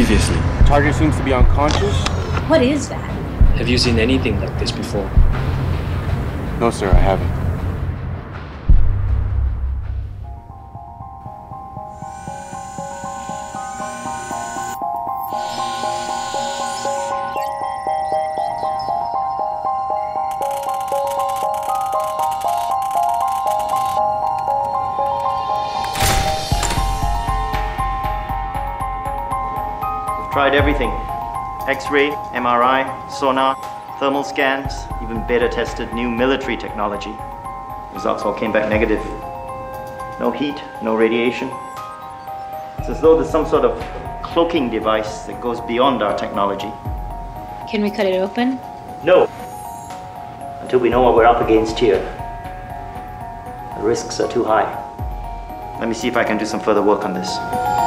previously. Target seems to be unconscious. What is that? Have you seen anything like this before? No, sir, I haven't. Tried everything X ray, MRI, sonar, thermal scans, even beta tested new military technology. Results all came back negative. No heat, no radiation. It's as though there's some sort of cloaking device that goes beyond our technology. Can we cut it open? No. Until we know what we're up against here. The risks are too high. Let me see if I can do some further work on this.